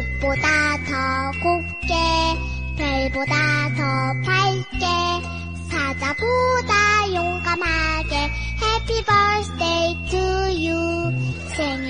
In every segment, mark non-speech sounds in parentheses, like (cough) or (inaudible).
별보다 더 곱게 별보다 더 밝게 사자보다 용감하게 Happy birthday to you. 생일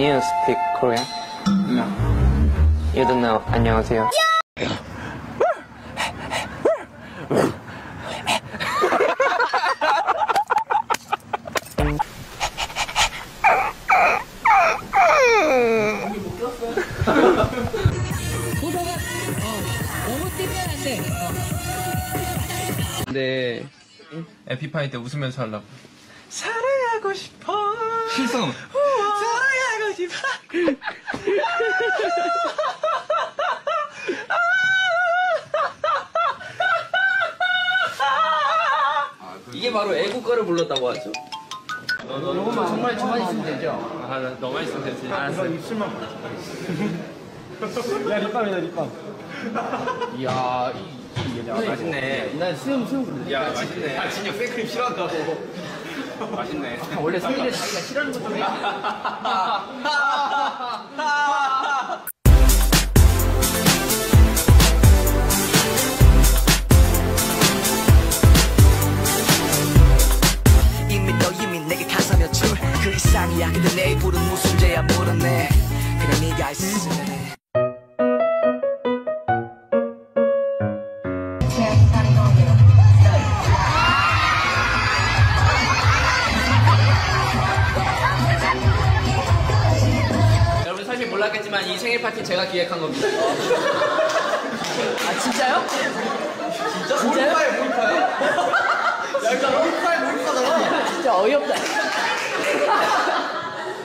you speak Korean? No. You don't know. 안녕하세요. 근데 에피파이 때 웃으면서 하려고 사랑하고 싶어 실성 사랑하고 싶어 이게 바로 애국가를 불렀다고 하죠 정말 저만 있으면 되죠 아 나, 너만 있으면 되지 알았어 입술만 야 립밤이다 립밤 이야 이, 야, 맛있네. 난 수염 수염 야 맛있네. 아 진짜 생크림 싫어한다고. 맛있네. 원래 생일에 자기가 싫어하는 것좀 해. (laughs) 여러분 사실 몰랐겠지만 이 생일 파티 제가 기획한 겁니다. 아 진짜요? 진짜? 진짜요? (laughs) 진짜 어이없다.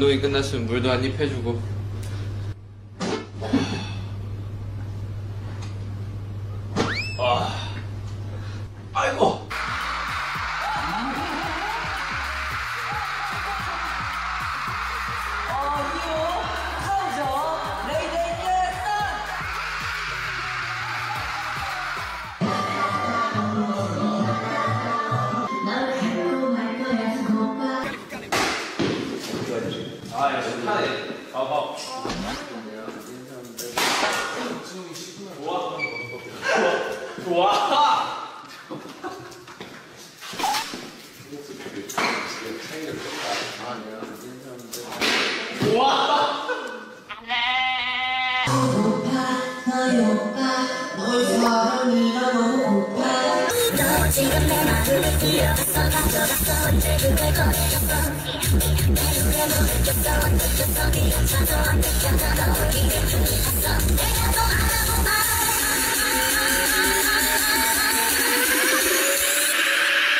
운동이 끝났으면 물도 한 입 해주고. 와! 와! 지금 내 마음을 뛰어갔어 가져갔어 언제 그걸 꺼내줬어 내눈에 못 느꼈어 느꼈어 미안하도